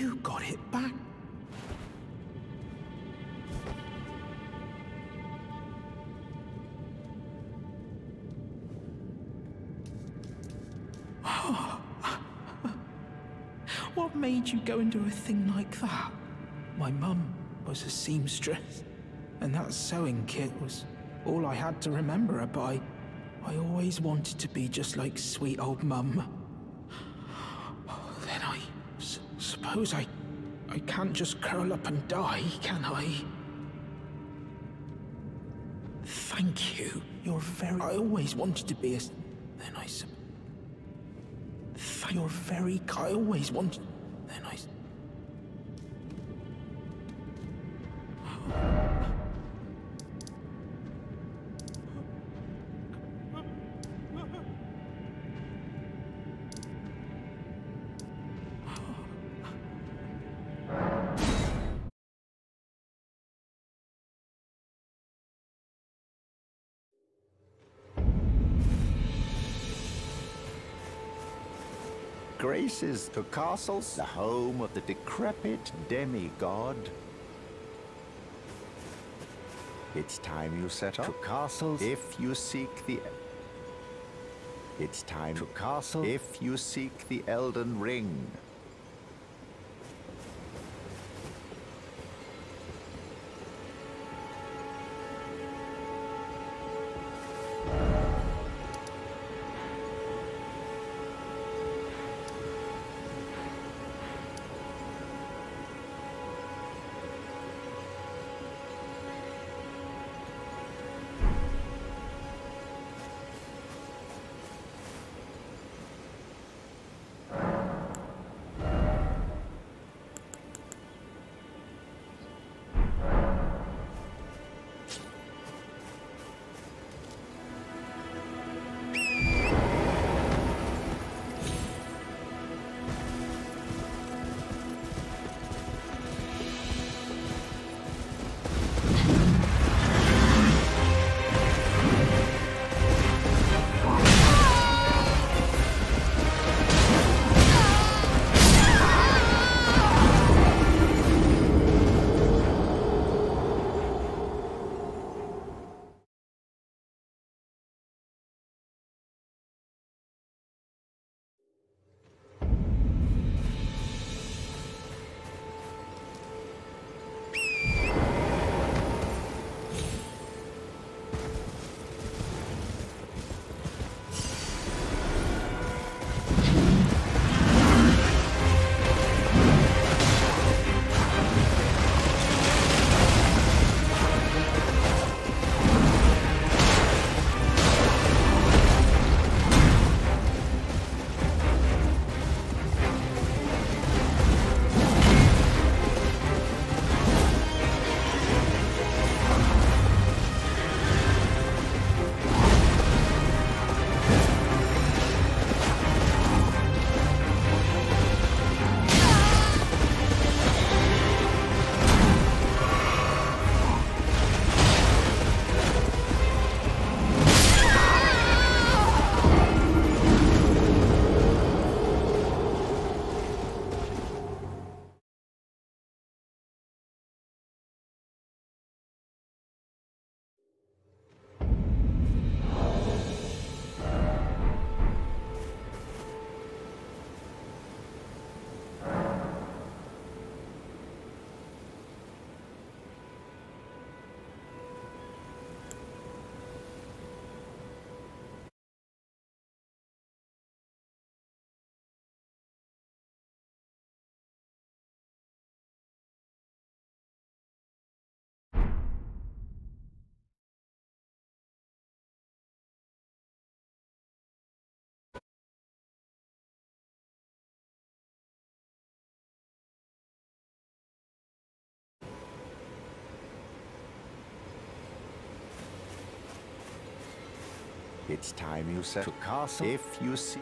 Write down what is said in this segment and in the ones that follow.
You got it back. What made you go and do a thing like that? My mum was a seamstress, and that sewing kit was all I had to remember her by. I always wanted to be just like sweet old mum. Then I s- suppose I I can't just curl up and die, can I? Thank you. You're very. I always wanted to be a. Then I. sup- You're very. I always wanted. Graces to castles, the home of the decrepit demigod. It's time you set up to castles if you seek the. It's time to castle if you seek the Elden Ring. It's time you set to castle if you see.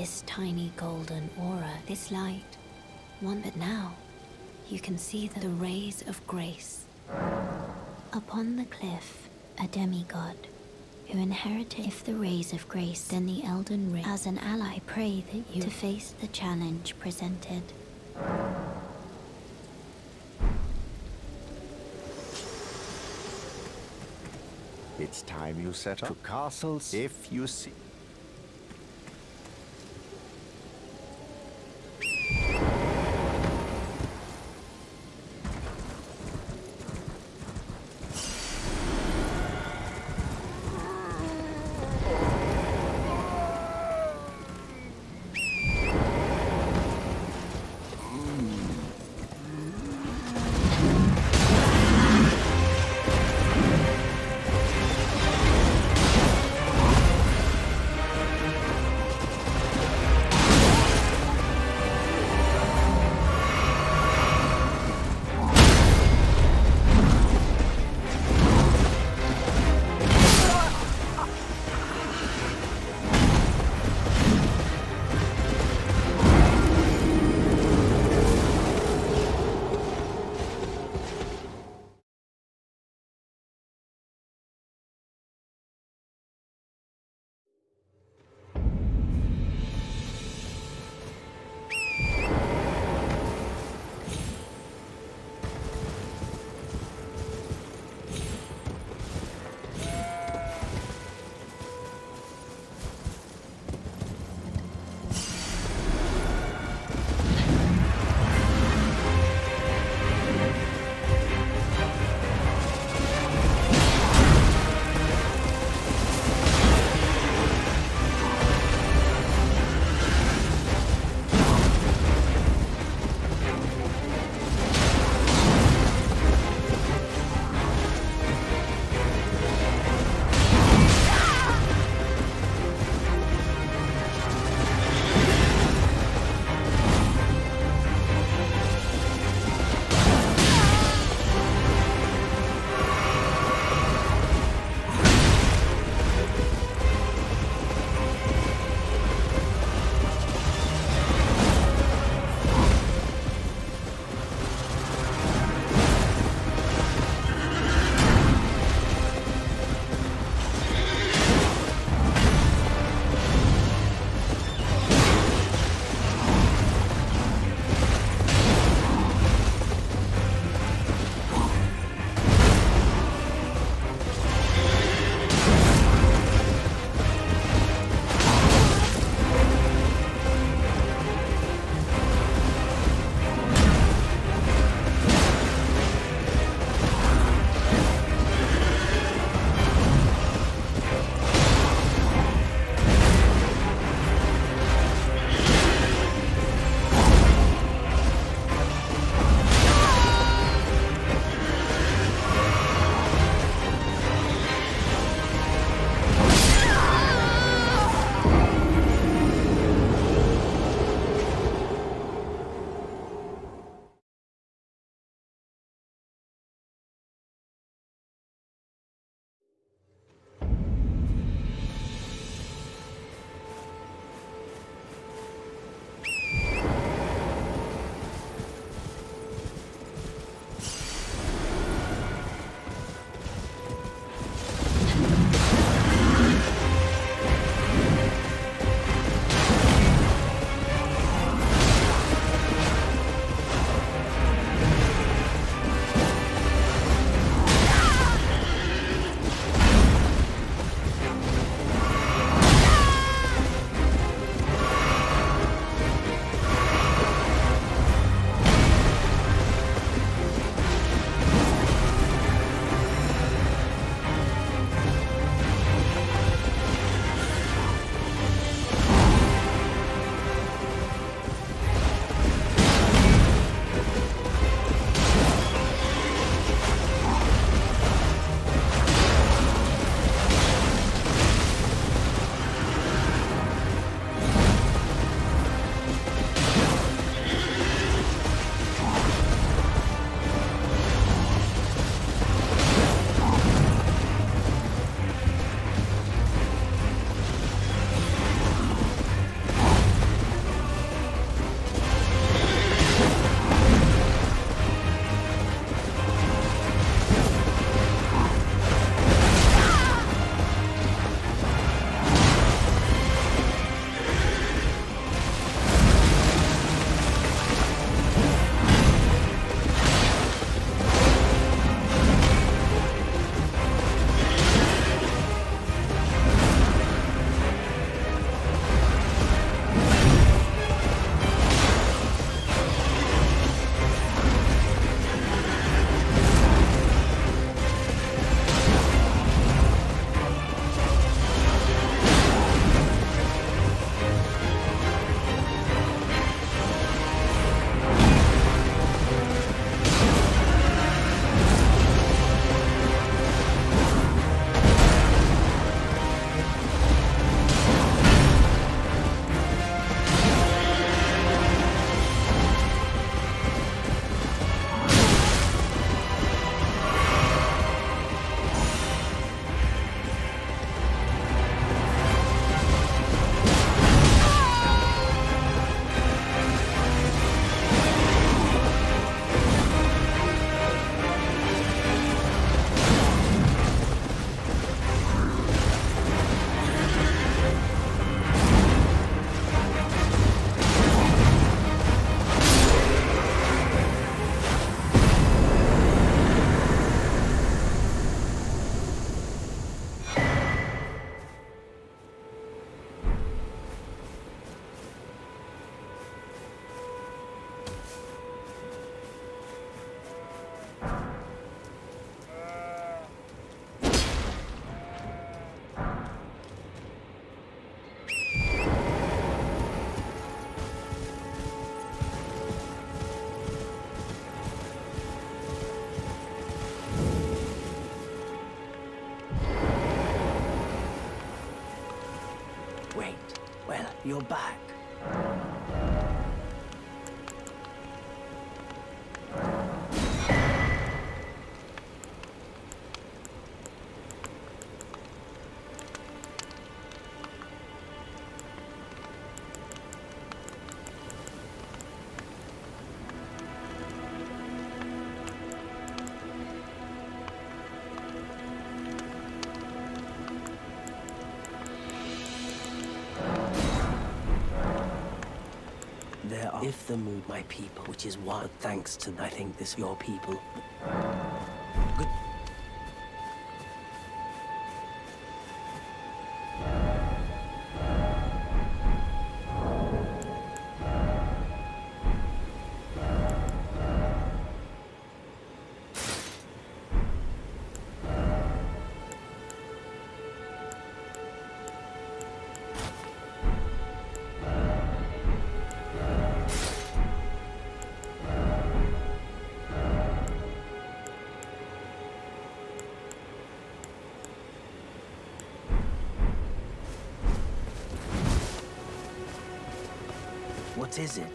This tiny golden aura, this light, one but now, you can see the rays of grace. Upon the cliff, a demigod who inherited if the rays of grace then the Elden Ring. As an ally, pray that you to face the challenge presented. It's time you set up to castles if you see. You're back. If the mood my people, which is what thanks to I think this your people. What is it?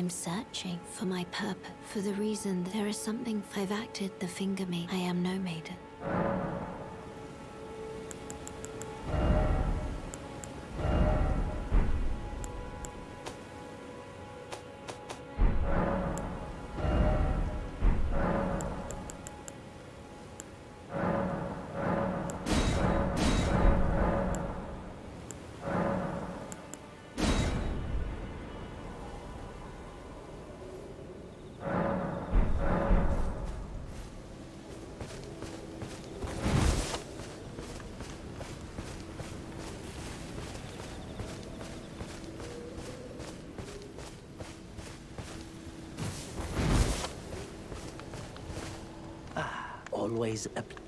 I'm searching for my purpose. For the reason there is something I've acted the finger me. I am no maiden. Always a...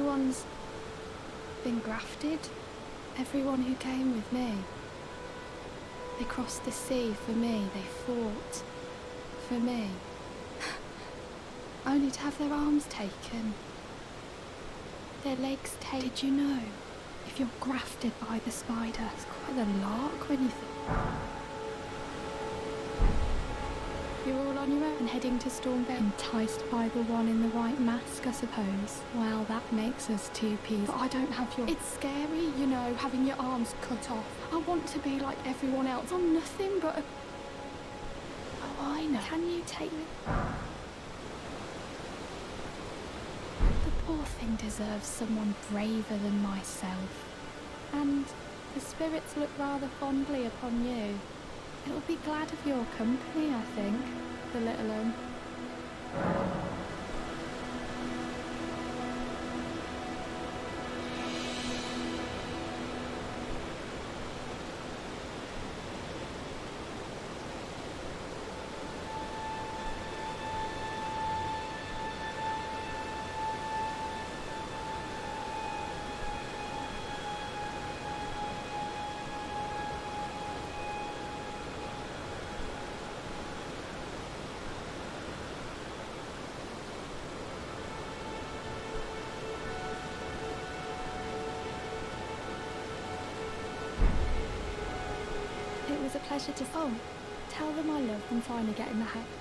everyone's been grafted. Everyone who came with me. They crossed the sea for me. They fought for me. Only to have their arms taken. Their legs taken. Did you know? If you're grafted by the spider, it's quite a lark when you think. You're all on your own and heading to Stormveil. Enticed by the one in the white mask, I suppose. Well, that makes us two peas. But I don't have your... It's scary, you know, having your arms cut off. I want to be like everyone else. I'm nothing but a... Oh, I know. Can you take me... The poor thing deserves someone braver than myself. And the spirits look rather fondly upon you. It'll be glad of your company, I think, the little one. Was a pleasure to. Oh, tell them I love them finally to get in the house.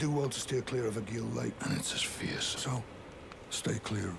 Do well to steer clear of Agheel Lake, and it's as fierce. So, stay clear.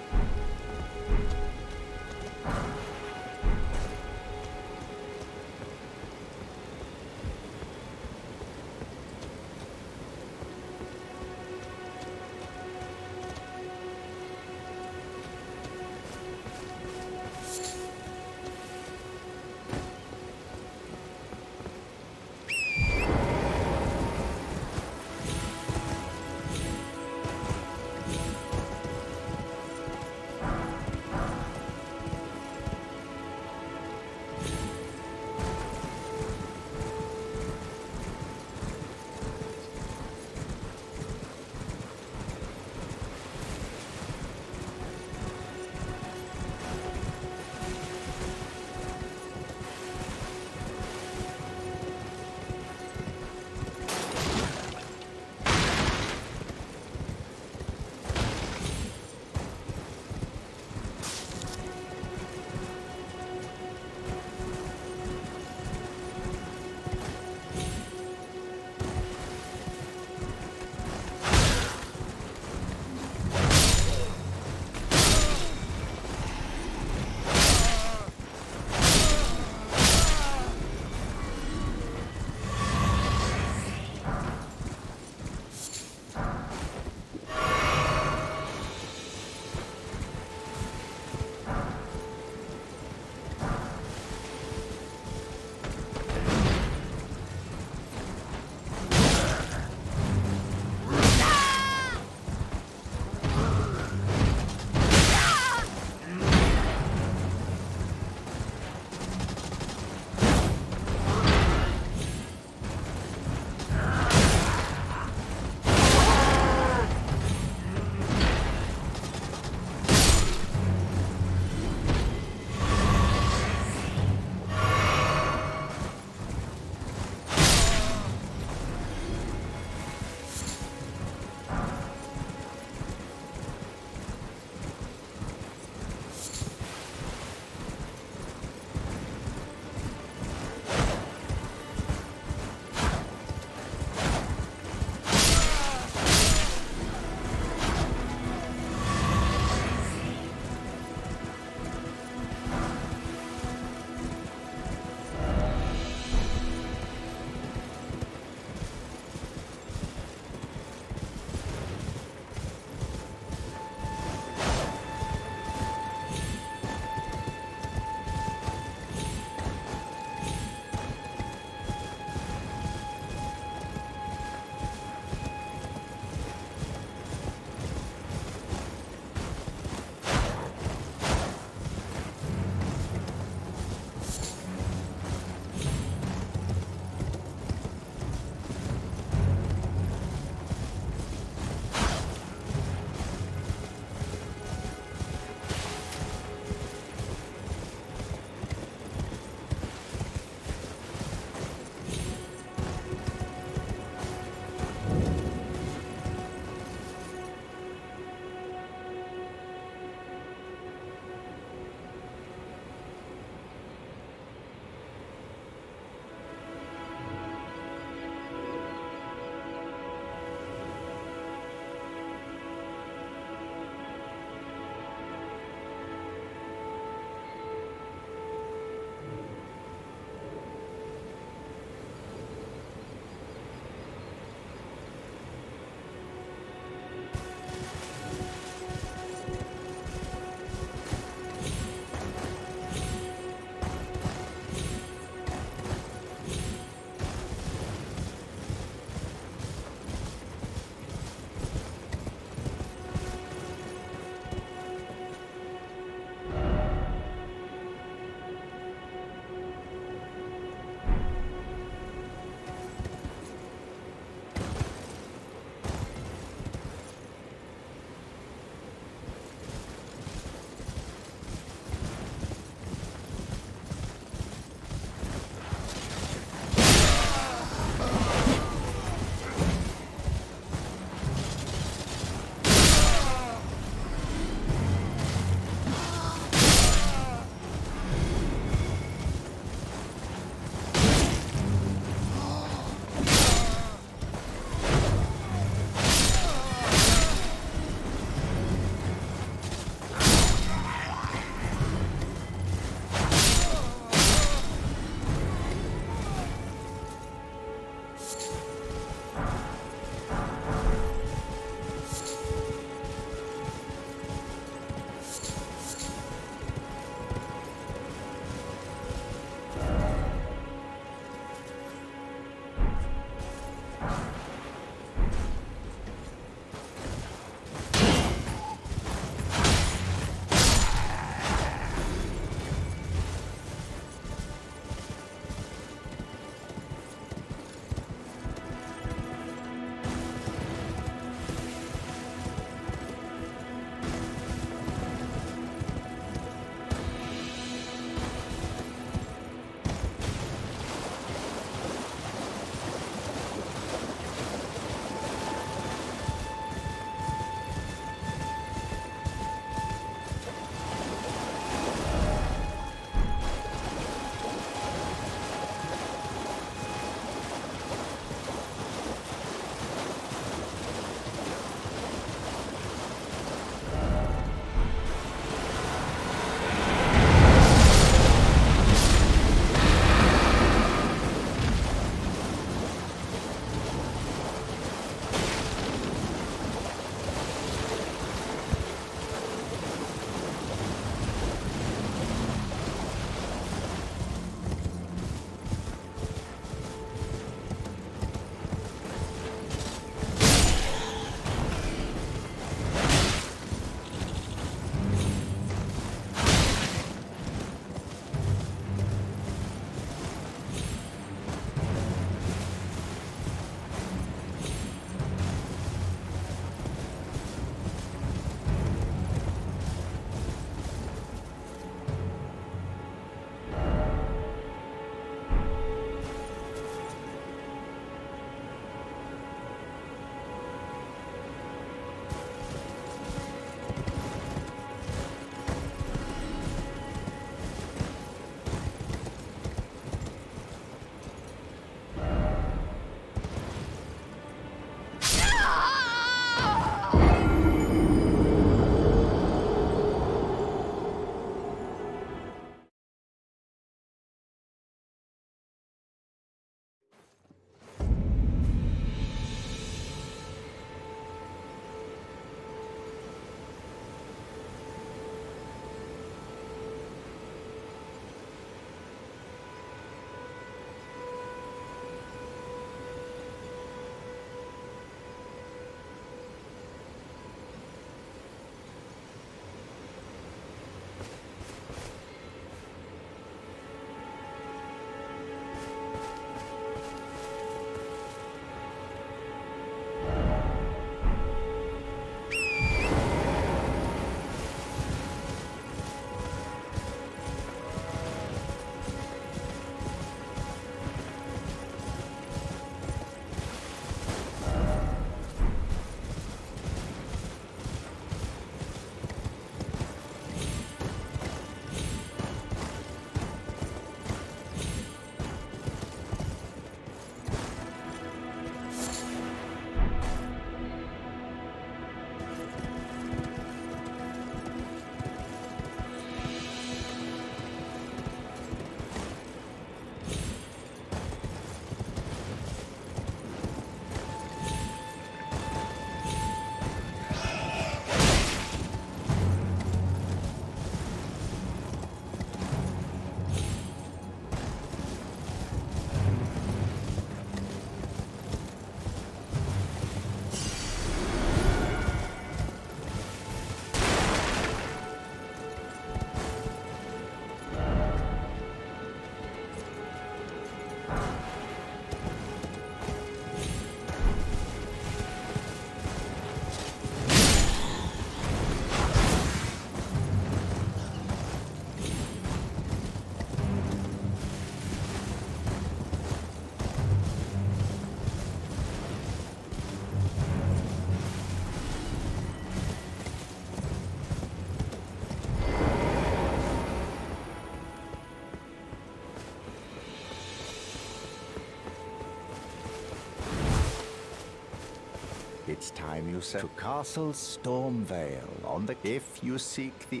Time you set to Castle Stormveil on the if you seek the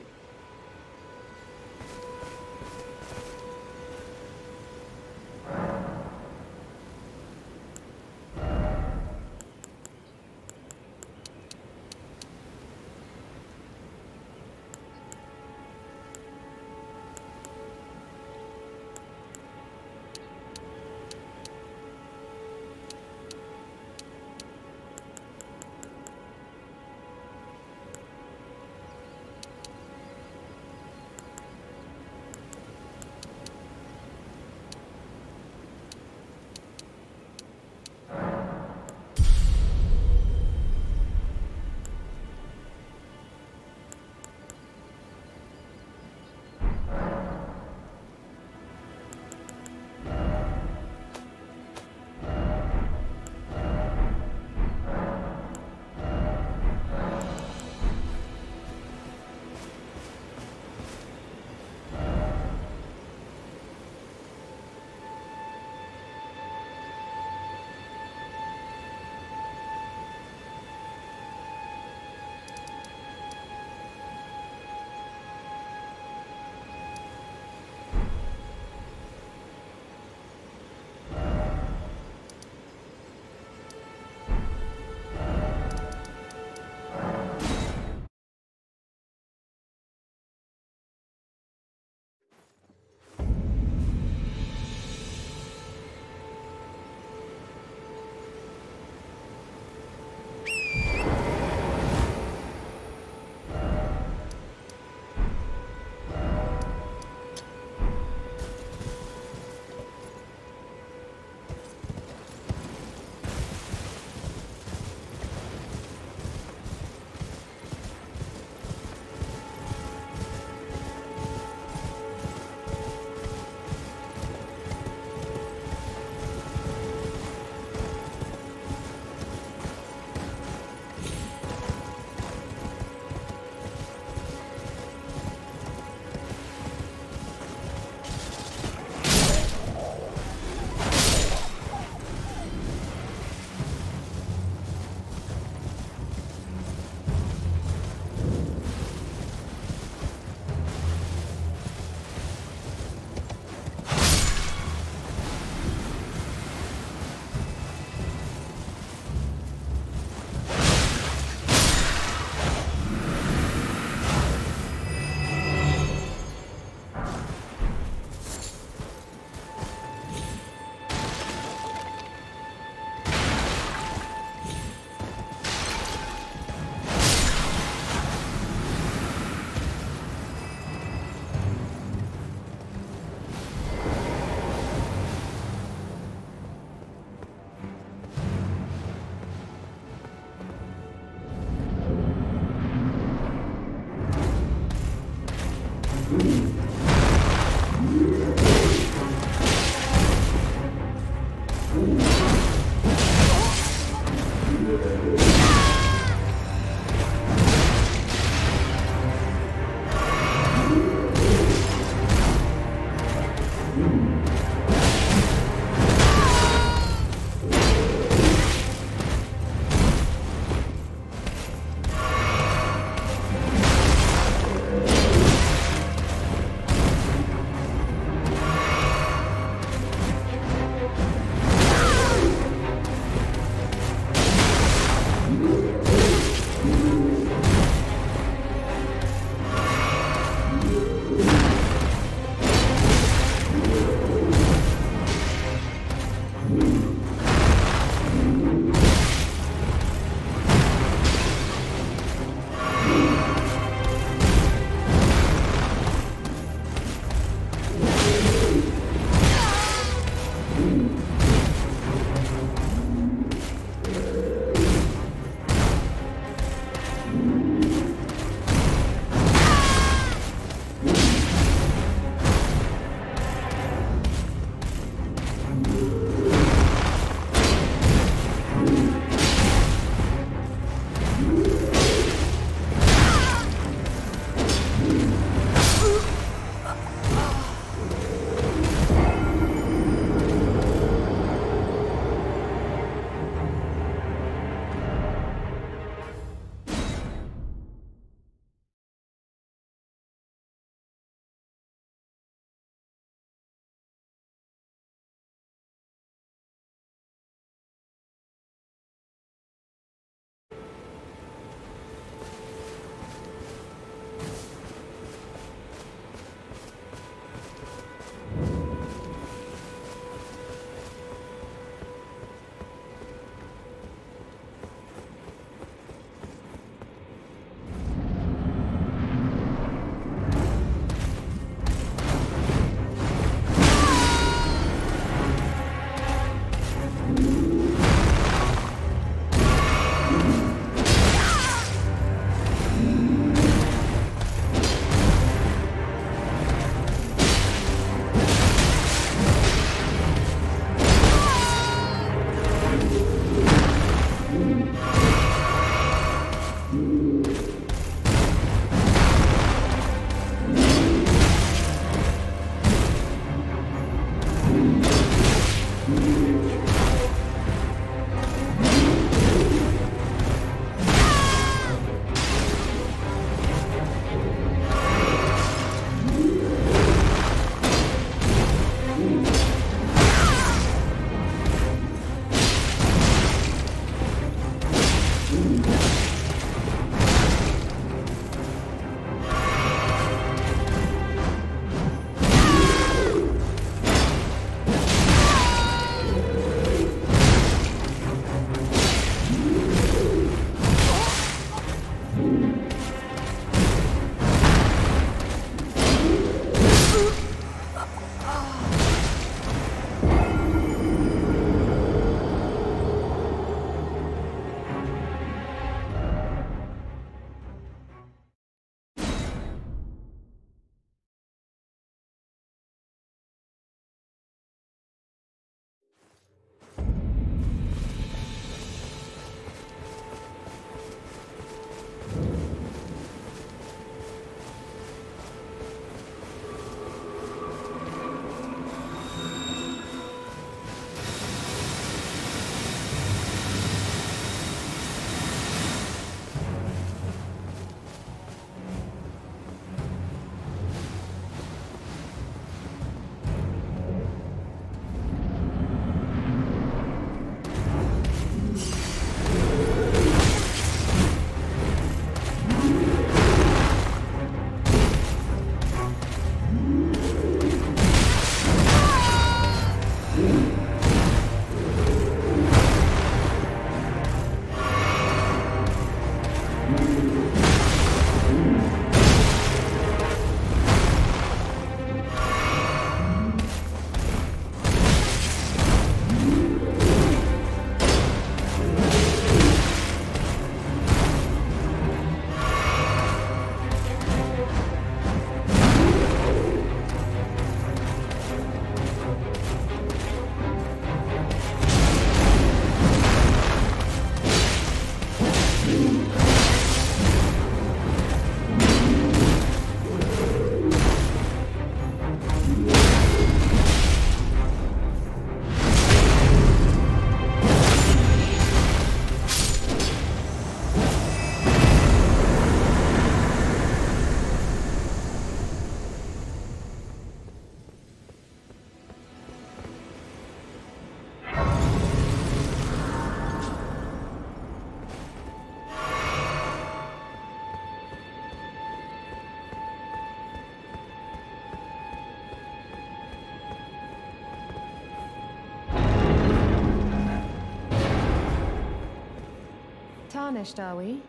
Tarnished, are we?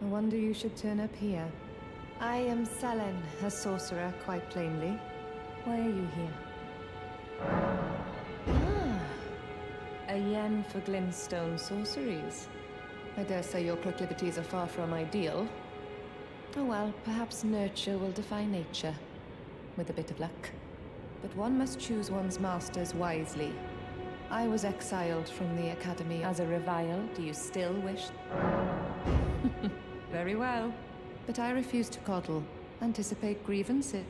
I wonder you should turn up here. I am Sellen, a sorcerer, quite plainly. Why are you here? Ah, a yen for glintstone sorceries. I dare say your proclivities are far from ideal. Oh well, perhaps nurture will defy nature, with a bit of luck. But one must choose one's masters wisely. I was exiled from the Academy as a revile. Do you still wish? Very well. But I refuse to coddle. Anticipate grievances.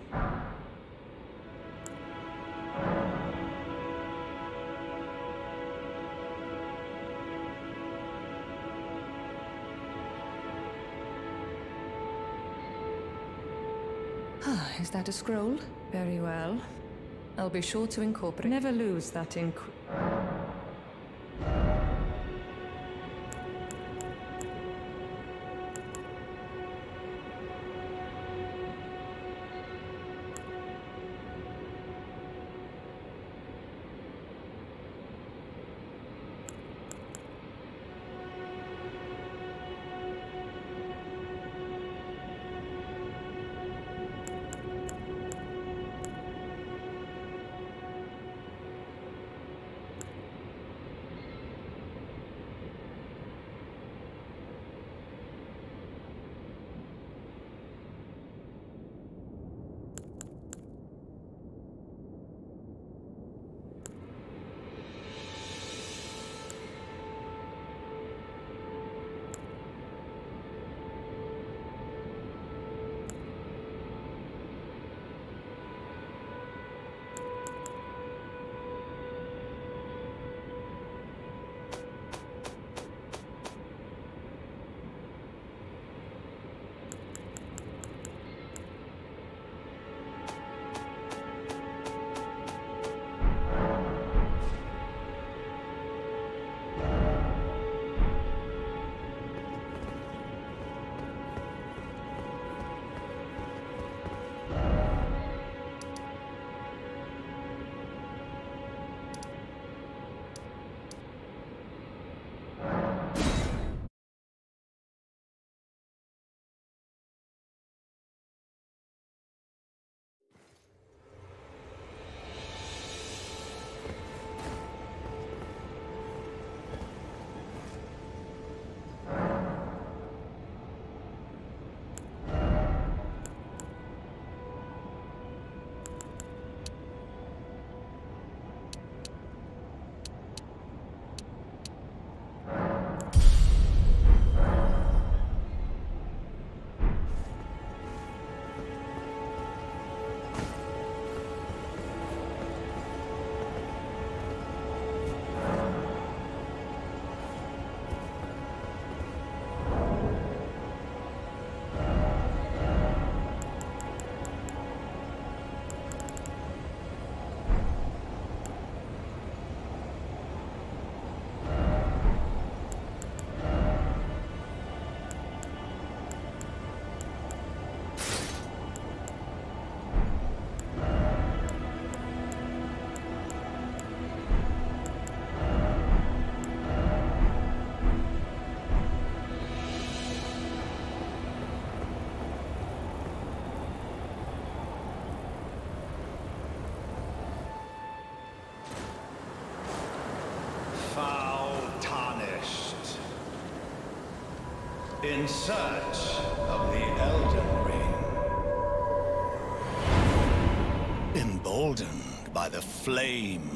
Ah, is that a scroll? Very well. I'll be sure to incorporate. Never lose that inc. Foul tarnished. In search of the Elden Ring. Emboldened by the flame.